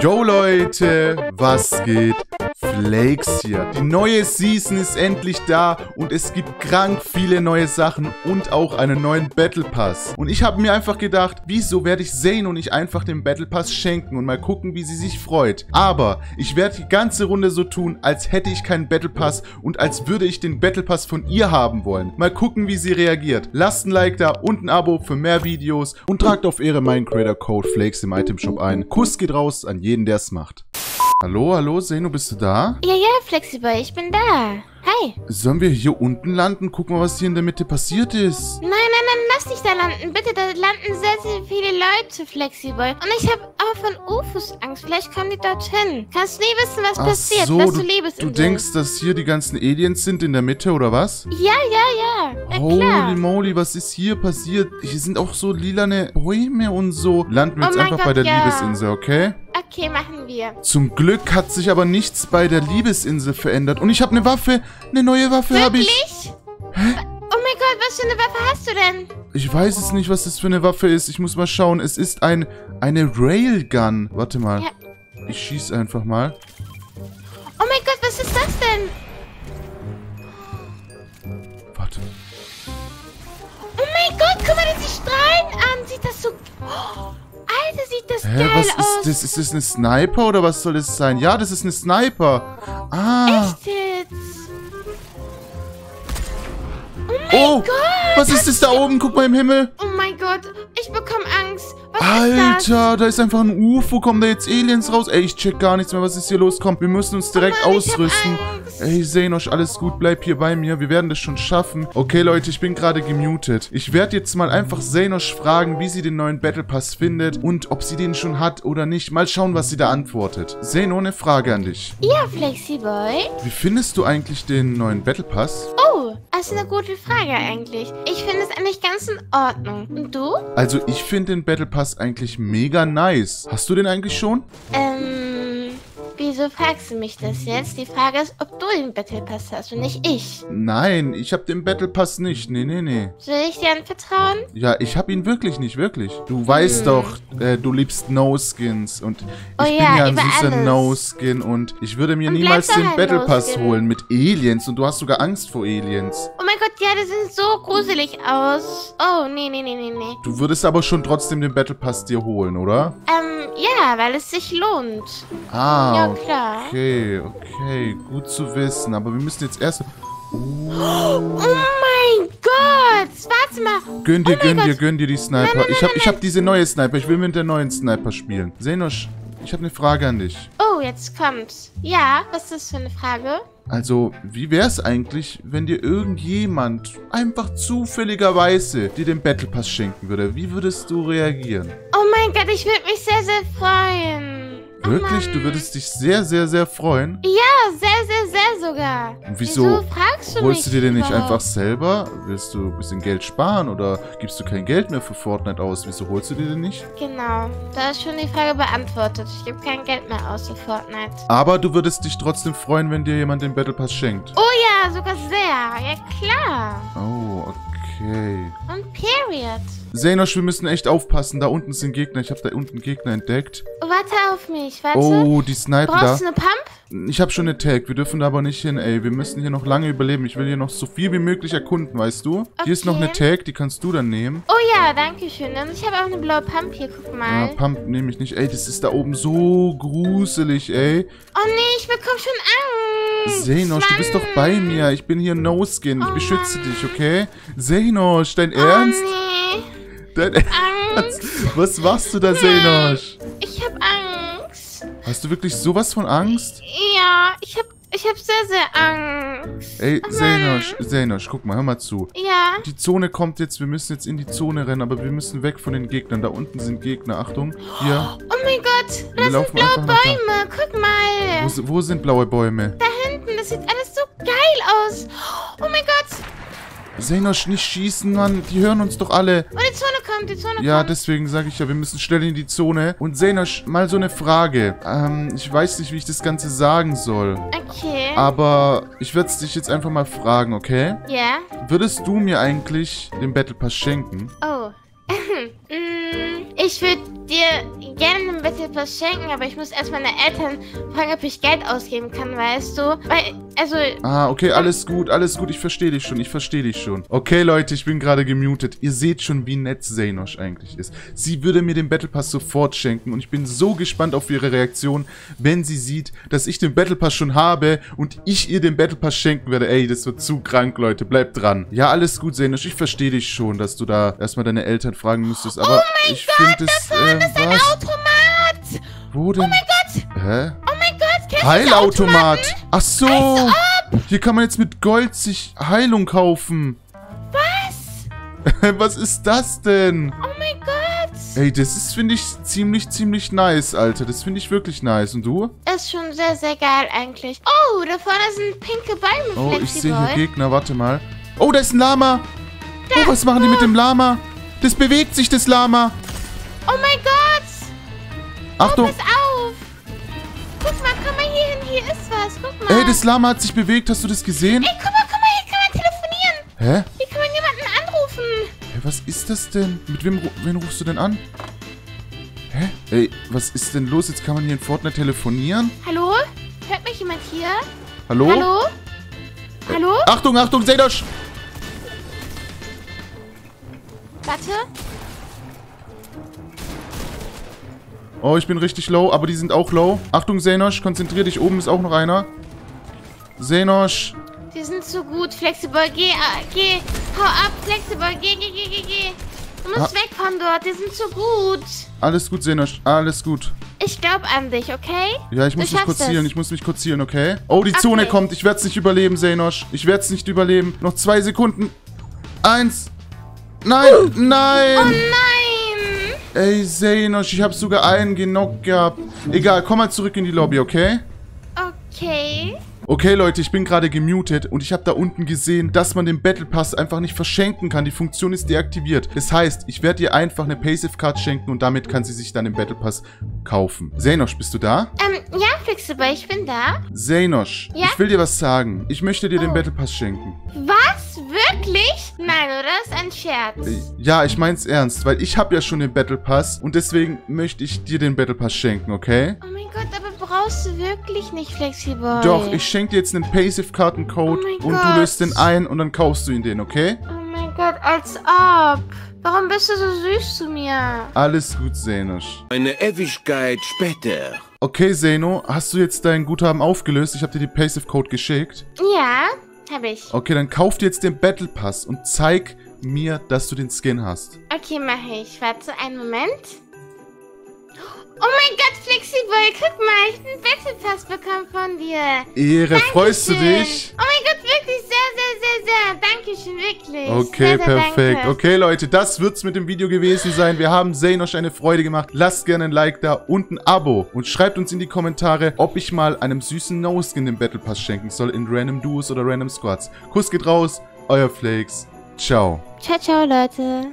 Yo Leute, was geht? Flakes hier. Die neue Season ist endlich da und es gibt krank viele neue Sachen und auch einen neuen Battle Pass. Und ich habe mir einfach gedacht, wieso werde ich Zane und nicht einfach den Battle Pass schenken und mal gucken, wie sie sich freut. Aber ich werde die ganze Runde so tun, als hätte ich keinen Battle Pass und als würde ich den Battle Pass von ihr haben wollen. Mal gucken, wie sie reagiert. Lasst ein Like da und ein Abo für mehr Videos und tragt auf Ehre meinen Creator Code Flakes im Item Shop ein. Kuss geht raus an jeden, der es macht. Hallo, hallo, Zeno, bist du da? Ja, ja, Flexiboy, ich bin da. Hi. Sollen wir hier unten landen? Guck mal, was hier in der Mitte passiert ist. Nein, nein, nein, lass nicht da landen. Bitte, da landen sehr, sehr viele Leute, Flexiboy. Und ich habe aber von UFOs Angst. Vielleicht kommen die dorthin. Kannst du nie wissen, was Ach passiert. so, was du, du liebest du denkst, dass hier die ganzen Aliens sind in der Mitte, oder was? Ja, ja, ja. Holy moly, was ist hier passiert? Hier sind auch so lilane Bäume und so. Landen wir Oh jetzt einfach Gott, bei der ja. Liebesinsel, okay? Okay, machen wir. Zum Glück hat sich aber nichts bei der Liebesinsel verändert. Und ich habe eine Waffe. Eine neue Waffe habe ich. Wirklich? Oh mein Gott, was für eine Waffe hast du denn? Ich weiß es nicht, was das für eine Waffe ist. Ich muss mal schauen. Es ist ein eine Railgun. Warte mal. Ja. Ich schieß einfach mal. Oh mein Gott, was ist das denn? Das? Ist das eine Sniper oder was soll das sein? Ja, das ist eine Sniper. Ah. Echt jetzt? Oh, Gott, was ist das da oben? Guck mal im Himmel. Oh mein Gott, ich bekomme Angst. Was ist? Alter, da ist einfach ein UFO. Kommen da jetzt Aliens raus? Ey, ich check gar nichts mehr. Was ist hier los? Komm, wir müssen uns direkt Mann, ich hab ausrüsten. Ey, Zenosch, alles gut. Bleib hier bei mir. Wir werden das schon schaffen. Okay, Leute, ich bin gerade gemutet. Ich werde jetzt mal einfach Zenosch fragen, wie sie den neuen Battle Pass findet und ob sie den schon hat oder nicht. Mal schauen, was sie da antwortet. Zeno, eine Frage an dich. Ja, Flexiboy. Wie findest du eigentlich den neuen Battle Pass? Oh, das ist eine gute Frage eigentlich. Ich finde es eigentlich ganz in Ordnung. Und du? Also, ich finde den Battle Pass eigentlich mega nice. Hast du den eigentlich schon? Ähm, wieso fragst du mich das jetzt? Die Frage ist, ob du den Battle Pass hast und nicht ich. Nein, ich habe den Battle Pass nicht. Nee, nee, nee. Soll ich dir anvertrauen? Ja, ich hab ihn wirklich nicht, wirklich. Du weißt Hm. doch, äh, du liebst No-Skins und ich Oh bin ja, ja ein süßer. No-Skin und ich würde mir Und niemals den ein Battle Pass holen mit Aliens und du hast sogar Angst vor Aliens. Oh mein Gott, ja, die sehen so gruselig aus. Oh, nee, nee, nee, nee, nee. Du würdest aber schon trotzdem den Battle Pass dir holen, oder? Ähm, ja, weil es sich lohnt. Ah, Ja, klar. okay, okay, gut zu wissen. Aber wir müssen jetzt erst... Oh mein Gott! Warte mal. Gönn dir, Oh gönn dir, Gott. gönn dir die Sniper. Nein, nein, ich hab, nein, ich hab diese neue Sniper. Ich will mit der neuen Sniper spielen. Zenosch, ich habe eine Frage an dich. Oh, jetzt kommt's. Ja, was ist das für eine Frage? Also, wie wär's eigentlich, wenn dir irgendjemand einfach zufälligerweise dir den Battle Pass schenken würde? Wie würdest du reagieren? Mein Gott, ich würde mich sehr, sehr freuen. Oh Wirklich? Mann. Du würdest dich sehr, sehr, sehr freuen? Ja, sehr, sehr, sehr sogar. Und wieso fragst du Holst mich du dir den nicht überhaupt? einfach selber? Willst du ein bisschen Geld sparen oder gibst du kein Geld mehr für Fortnite aus? Wieso holst du dir den nicht? Genau, da ist schon die Frage beantwortet. Ich gebe kein Geld mehr aus für Fortnite. Aber du würdest dich trotzdem freuen, wenn dir jemand den Battle Pass schenkt. Oh ja, sogar sehr. Ja, klar. Oh, okay. Und Period. Zenosch, wir müssen echt aufpassen. Da unten sind Gegner. Ich habe da unten Gegner entdeckt. Oh, warte auf mich, warte. Oh, die Sniper da. Brauchst du eine Pump? Ich habe schon eine Tag. Wir dürfen da aber nicht hin, ey. Wir müssen hier noch lange überleben. Ich will hier noch so viel wie möglich erkunden, weißt du? Hier ist noch eine Okay. Tag, die kannst du dann nehmen. Oh ja, danke schön. Und ich habe auch eine blaue Pump hier, guck mal. Pump nehme ich nicht. Ey, das ist da oben so gruselig, ey. oh nee, ich bekomme schon Angst. Zenosch, du bist doch bei mir. Ich bin hier No-Skin. Ich Oh beschütze Mann. dich, okay? Zenosch, dein Oh Ernst? nee, Dein? Angst. Was machst du da, Zenosch? Ich habe Angst. Hast du wirklich sowas von Angst? Ja, ich habe ich hab sehr, sehr Angst. Ey, Oh Zenosch, Mann. Zenosch, guck mal, hör mal zu. Ja. Die Zone kommt jetzt, wir müssen jetzt in die Zone rennen, aber wir müssen weg von den Gegnern. Da unten sind Gegner, Achtung. Hier, Oh mein Gott, Wir da sind blaue. Bäume. Guck mal. wo, wo sind blaue Bäume? Da hinten, das sieht alles so geil aus. Oh mein Gott. Zenosch, nicht schießen, Mann, die hören uns doch alle. Oh, die Zone kommt, die Zone Ja, kommt. deswegen sage ich ja, wir müssen schnell in die Zone. Und Zenosch, mal so eine Frage. Ähm, ich weiß nicht, wie ich das Ganze sagen soll. Okay. Aber ich werde es dich jetzt einfach mal fragen, okay? Ja. Würdest du mir eigentlich den Battle Pass schenken? Oh. Mm, ich würde dir gerne einen Battle Pass schenken, aber ich muss erst meine Eltern fragen, ob ich Geld ausgeben kann, weißt du? Weil, also... Ah, okay, alles gut, alles gut. Ich verstehe dich schon, ich verstehe dich schon. Okay, Leute, ich bin gerade gemutet. Ihr seht schon, wie nett Zenosh eigentlich ist. Sie würde mir den Battle Pass sofort schenken und ich bin so gespannt auf ihre Reaktion, wenn sie sieht, dass ich den Battle Pass schon habe und ich ihr den Battle Pass schenken werde. Ey, das wird zu krank, Leute. Bleibt dran. Ja, alles gut, Zenosh. Ich verstehe dich schon, dass du da erstmal deine Eltern fragen müsstest, aber oh ich finde es... Äh, ist ein was? Automat! Wo denn? Oh mein Gott! Hä? Oh Heilautomat. Ach so. Hier kann man jetzt mit Gold sich Heilung kaufen. Was? Was ist das denn? Oh mein Gott! Ey, das ist, finde ich, ziemlich, ziemlich nice, Alter. Das finde ich wirklich nice. Und du? Ist schon sehr, sehr geil eigentlich. Oh, da vorne sind pinke Beine, Oh, ich sehe hier. Gegner. Warte mal. Oh, da ist ein Lama. Oh, was machen die mit dem Lama? Das bewegt sich, das Lama. Oh mein Gott! Achtung. Pass auf! Guck mal, komm hier ist was. Guck mal. Ey, das Lama hat sich bewegt. Hast du das gesehen? Ey, guck mal, guck mal, hier kann man telefonieren. Hä? Hier kann man jemanden anrufen. Hä, was ist das denn? Mit wem wen rufst du denn an? Hä? Ey, was ist denn los? Jetzt kann man hier in Fortnite telefonieren? Hallo? Hört mich jemand hier? Hallo? Hallo? Hallo? Achtung, Achtung, Sedosch! Warte. Oh, ich bin richtig low, aber die sind auch low. Achtung, Zenosch, konzentrier dich. Oben ist auch noch einer. Zenosch. Die sind so gut. Flexible, geh, äh, geh. Hau ab, Flexible, geh, geh, geh, geh, geh. Du musst Ah. weg von dort, die sind so gut. Alles gut, Zenosch. Alles gut. Ich glaub an dich, okay? Ja, ich muss Du mich kurz es. Ich muss mich kurz healen, okay? Oh, die Zone Okay. kommt. Ich werde es nicht überleben, Zenosch. Ich werde es nicht überleben. Noch zwei Sekunden. Eins. Nein, Oh nein. nein! Ey, Zenosch, ich habe sogar einen genockt gehabt. Egal, komm mal zurück in die Lobby, okay? Okay. Okay, Leute, ich bin gerade gemutet und ich habe da unten gesehen, dass man den Battle Pass einfach nicht verschenken kann. Die Funktion ist deaktiviert. Das heißt, ich werde ihr einfach eine Passive Card schenken und damit kann sie sich dann den Battle Pass kaufen. Zenosch, bist du da? Ähm, ja, Flexible, ich bin da. Zenosch, Ja? ich will dir was sagen. Ich möchte dir den Oh. Battle Pass schenken. Was? Wirklich? Ist ein Scherz. Äh, Ja, ich mein's ernst, weil ich habe ja schon den Battle Pass und deswegen möchte ich dir den Battle Pass schenken, okay? Oh mein Gott, aber brauchst du wirklich nicht Flexible? Doch, ich schenke dir jetzt einen Passive Kartencode Oh und du Gott. löst den ein und dann kaufst du ihn den, okay? Oh mein Gott, als ob. Warum bist du so süß zu mir? Alles gut, Zenosch. Eine Ewigkeit später. Okay, Zeno, hast du jetzt dein Guthaben aufgelöst? Ich habe dir die Passive Code geschickt. Ja, hab ich. Okay, dann kauf dir jetzt den Battle Pass und zeig mir, dass du den Skin hast. Okay, mache ich. Warte, einen Moment. Oh mein Gott, Flexible, guck mal, ich hab einen Battle Pass bekommen von dir. Ehre, freust du Dankeschön. dich? Oh mein Gott, wirklich sehr, sehr, sehr, sehr. Dankeschön, wirklich. Okay, sehr, sehr perfekt. Danke. Okay, Leute, das wird's mit dem Video gewesen sein. Wir haben Zenosh eine Freude gemacht. Lasst gerne ein Like da und ein Abo. Und schreibt uns in die Kommentare, ob ich mal einem süßen No-Skin den Battle Pass schenken soll in Random Duos oder Random Squads. Kuss geht raus, euer Flakes. Ciao. Ciao, ciao, Leute.